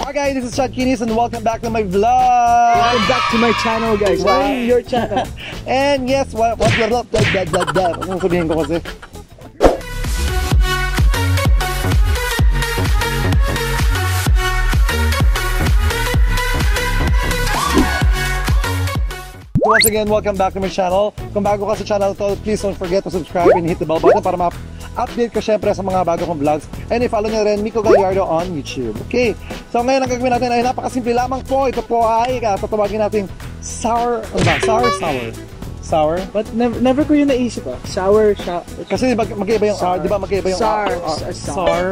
Hi guys, this is Chad Kinis and welcome back to my vlog! Welcome back to my channel guys. Wow. I'm your channel. And yes, what, what you're up, dad, dad, dad, dad. Anong sabihin ko kasi? Once again, welcome back to my channel. Kung bago ka sa channel to, please don't forget to subscribe and hit the bell button para ma-update ka syempre sa mga bago kong vlogs. And i-follow nyo rin Miko Gallardo on YouTube. Okay, so ngayon ang gagawin natin ay napakasimple lamang po. Ito po ay uh, tatawagin natin sour, ano ba? Sour, sour. Sour? But never, never ko yun naisip ah. Sour, sour. Kasi mag mag-iba yung R, Sour. di ba? Mag-iba yung Sour. R. R- Sour. sour.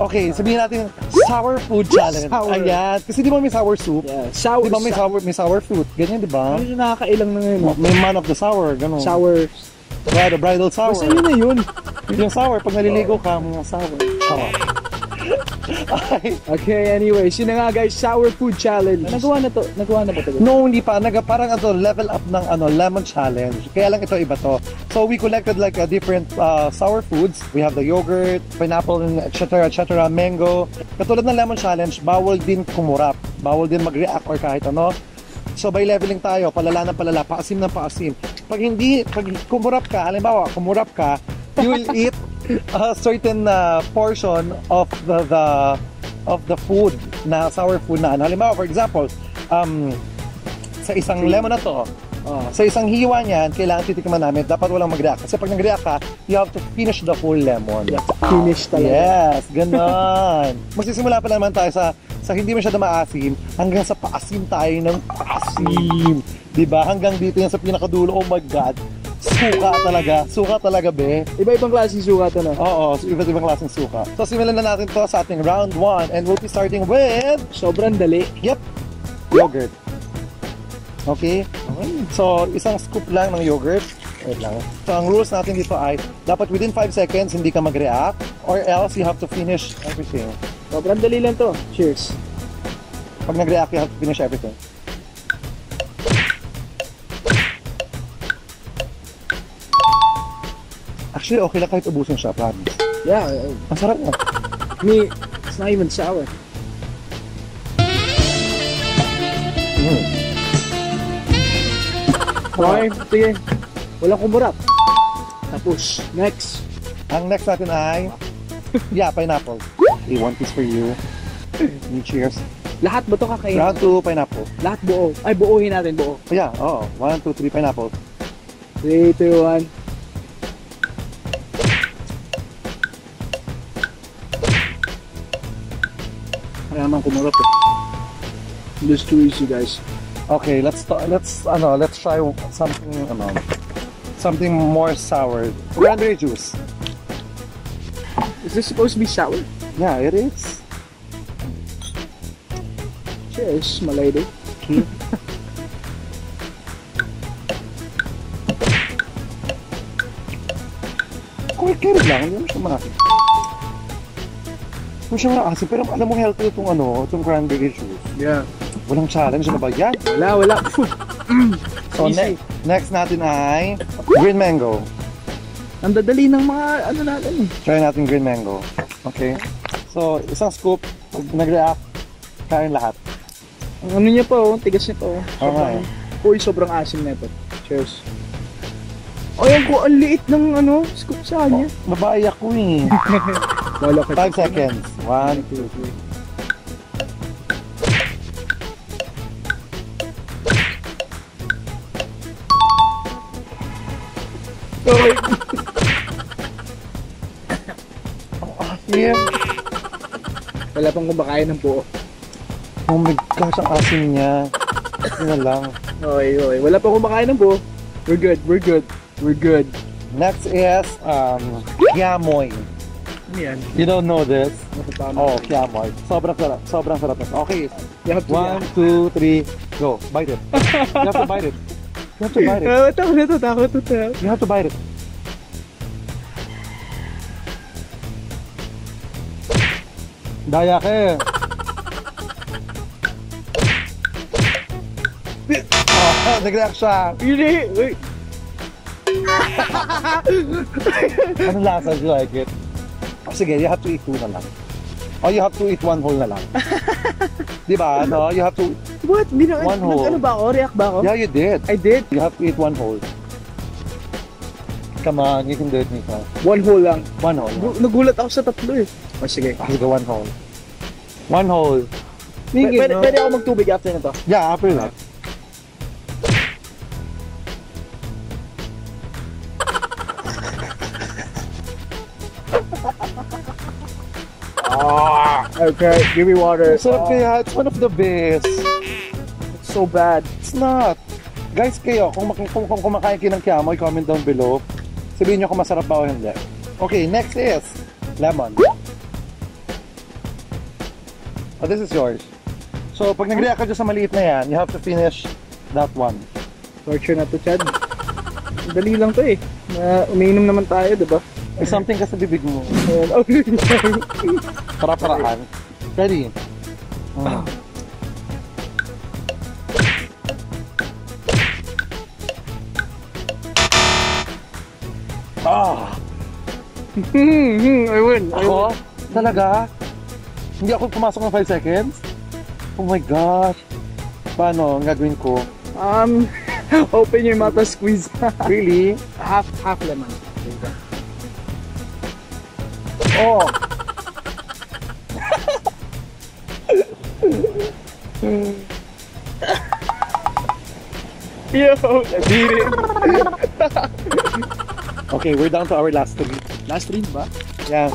Okay, sabihin natin sour food challenge. Sour. Ayan. Kasi di ba may sour soup? Yeah. Sour. Di ba may sour, may sour fruit? Ganyan, di ba? Ano yung nakakailang na ngayon? ah? May man of the sour, gano'n. Sour. Bridal, bridal sour. Basta yun na yun. Yung sour, pag naliligo ka, mga sour. Sour. okay. Okay, anyways. Yun na nga guys. Sour food challenge. Nagawa na to. Nagawa na ba to? No, hindi pa. Naga, parang ano, level up ng ano, lemon challenge. Kaya lang ito iba to. So we collected like a different uh, sour foods. We have the yogurt, pineapple, and et cetera, et cetera, mango. Katulad ng lemon challenge, bawal din kumurap. Bawal din mag-react or kahit ano. So by leveling tayo, palala ng palala, paasim ng paasim. Pag hindi, pag kumurap ka, halimbawa, kumurap ka, you will eat a certain uh, portion of the, the of the food na sour food na ano. Halimbawa, for example, um, sa isang lemon na to, Oh. sa isang hiwa niyan, kailangan titikman namin, dapat walang mag-react. Kasi pag nag-react ka, you have to finish the whole lemon. Finish talaga. Yes, ganon. Magsisimula pa naman tayo sa sa hindi masyado maasim hanggang sa paasim tayo ng paasim. 'Di ba? Hanggang dito yan sa pinakadulo. Oh my God. Suka talaga. Suka talaga, be. Iba-ibang klaseng suka to na. Oo, so iba't ibang klaseng suka. So simulan na natin to sa ating round 1 and we'll be starting with Sobrang dali. Yep. Yogurt. Okay? So, isang scoop lang ng yogurt. Wait lang. So, ang rules natin dito ay dapat within 5 seconds hindi ka mag-react or else you have to finish everything. Sobrang dali lang to. Cheers. Pag nag-react, you have to finish everything. Actually, okay lang kahit ubusin siya, promise. Yeah. uh, Ang sarap na. Me, it's not even sour. Mm. Okay, sige. Walang kumurap. Tapos, next. Ang next natin ay, yeah, pineapple. Okay, one piece for you. Mm, Cheers. Lahat ba to kakainin? Round 2, pineapple. Lahat buo. Ay, buuhin natin buo. Yeah, oo. 1, 2, 3, pineapple. 3, 2, 1. Kaya naman kumurap eh. Just too easy guys. Okay, let's let's ano, let's try something ano, something more sour. Cranberry juice. Is this supposed to be sour? Yeah, it is. Cheers, malay Okay. Kung carrot lang, mo siya maasim. Hindi siya maasim, pero alam mo healthy itong ano, itong cranberry juice. Yeah. Walang challenge na ba yan? Wala, wala. So ne- next natin ay green mango. Ang dadali ng mga ano natin eh. Try natin green mango. Okay. So, isang scoop, nag-react, kain lahat. Ang ano niya pa oh, tigas niya pa oh. Sobrang, Okay. uy, sobrang asim na ito. Cheers. Ayun ko, ang liit ng ano, scoop sa kanya. Babae ako eh. Ka. 5 seconds. 1, 2, 3. Okay. Yeah. Wala pang kumakain ng buo. Oh my gosh, ang asim niya. Ito na lang. Okay, okay. Wala pang kumakain ng buo. We're good, we're good, we're good. Next is um, kiamoy. Yan? You don't know this? Oh, kiamoy. Sobrang sarap. Sobrang sarap. Okay. You have to... One, two, three, go. Bite it. You have to bite it. You have to bite it. Ah, takot na to, takot na to. You have to bite it. Daya ka eh. Oh, nag-react siya. Hindi, uy. Anong lasa? Do you like it? Oh, sige, you have to eat two na lang. Or you have to eat one whole na lang. Di ba? No, you have to, What? Hindi na, One whole. ano ba ako? React ba ako? yeah, you did. I did. You have to eat one whole. Come on, you can do it, Nico. One whole lang. One whole. Gu- Nagulat ako sa tatlo eh. O sige. Let's go one whole. One whole. P- pwede, pwede ako magtubig after nito. Yeah, after that. Okay, give me water. Sarap kaya, it's one of the best. It's so bad. It's not. Guys, kayo, kung, kung, kung kumakain kayo ng kiamoy, comment down below. Sabihin nyo kung masarap ba o hindi. Okay, next is lemon. Oh, this is yours. So, pag nag-react ka dyan sa maliit na yan, you have to finish that one. Torture na to, Chad. Dali lang to eh. Na umiinom naman tayo, di ba? May something ka sa bibig mo. Ayan. Okay. Para-paraan. Ready? Mm. Ah! Hmm, hmm, I win. I Ako? win. Talaga? Hindi ako pumasok ng 5 seconds? Oh my gosh. Paano ang gagawin ko? Um, open your mouth and squeeze. Really? half, half lemon. Oh! Yo, I beat it. Okay, we're down to our last three. Last three ba? Yeah.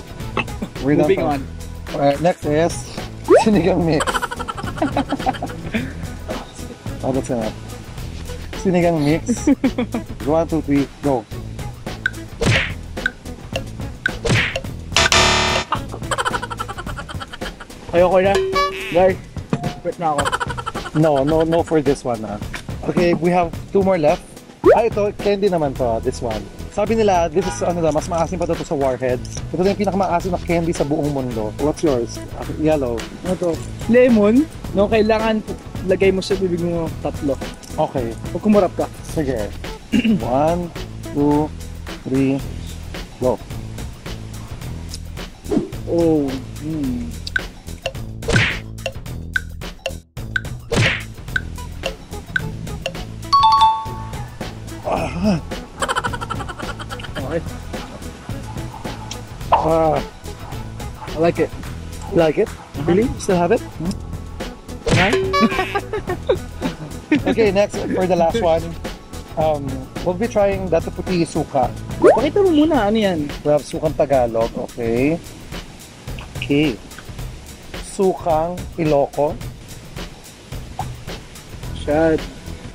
We're down Moving to- on. Alright, next is sinigang mix. oh, that's enough. Sinigang mix. One, two, three, go. Ayoko na. Guys, quit na ako. No, no, no for this one. Ah. Okay, we have two more left. Ah, ito, candy naman to, this one. Sabi nila, this is ano daw, mas maasim pa daw to sa warheads. Ito na yung pinakamaasim na candy sa buong mundo. What's yours? Ah, Yellow. Ano to? Lemon, no, kailangan lagay mo sa bibig mo tatlo. Okay, Huwag kumurap ka. sige. One, two, three, go. Oh, hmm. Okay, Ah, I like it. like it? Really? Still have it? Can I? Okay, next for the last one. Um, we'll be trying Dato Puti Suka. Pakita mo muna, ano yan? We have Sukang Tagalog, okay. Okay. Sukang Iloco. Shad.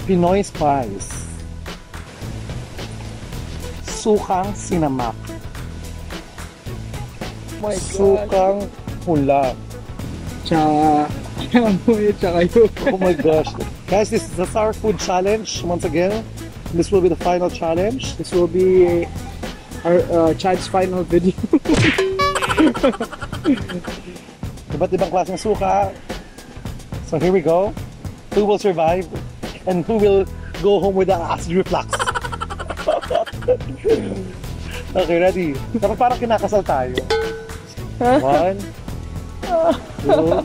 Pinoy Spice. Sukang Sinamak. my Sukang Hula. Tsaka, amoy, tsaka yun. Oh my gosh. Guys, this is the Sour Food Challenge. Once again, this will be the final challenge. This will be our uh, Chad's final video. Iba't ibang klaseng suka. So here we go. Who will survive? And who will go home with the acid reflux? okay, ready? Dapat parang kinakasal tayo. One, two,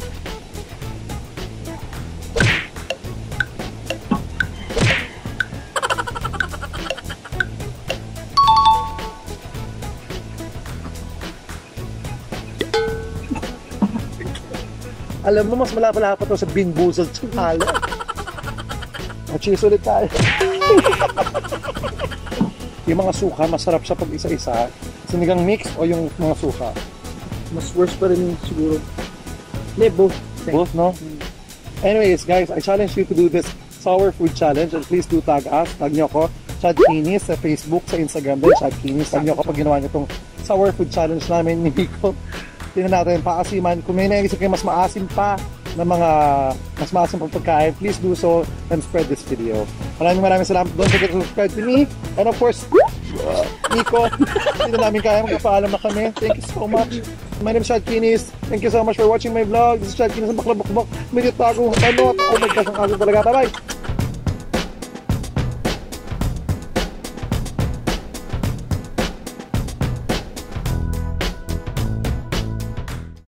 Alam mo, mas malapala pa to sa Bean Boozled Cheers ulit tayo. yung mga suka, masarap siya pag isa-isa. Sinigang mix o yung mga suka? Mas worse pa rin siguro. Hindi, both. Both, no? Anyways, guys, I challenge you to do this sour food challenge and please do tag us. Tag nyo ako, Chad Kinis sa Facebook, sa Instagram din, Chad Kinis. Tag nyo ako pag ginawa nyo itong sour food challenge namin ni Nico. Tingnan natin, paasiman. Kung may naisip kayo mas maasim pa na mga mas maasim pang pagkain, please do so and spread this video. Maraming maraming salamat. Don't forget to subscribe to me. And of course, uh, Nico, hindi na namin kaya magpapaalam na kami. Thank you so much. My name is Chad Kinis. Thank you so much for watching my vlog. This is Chad Kinis ng Baklabakbak. Medyo tago tanot. Oh my gosh, ang aso talaga. Bye-bye!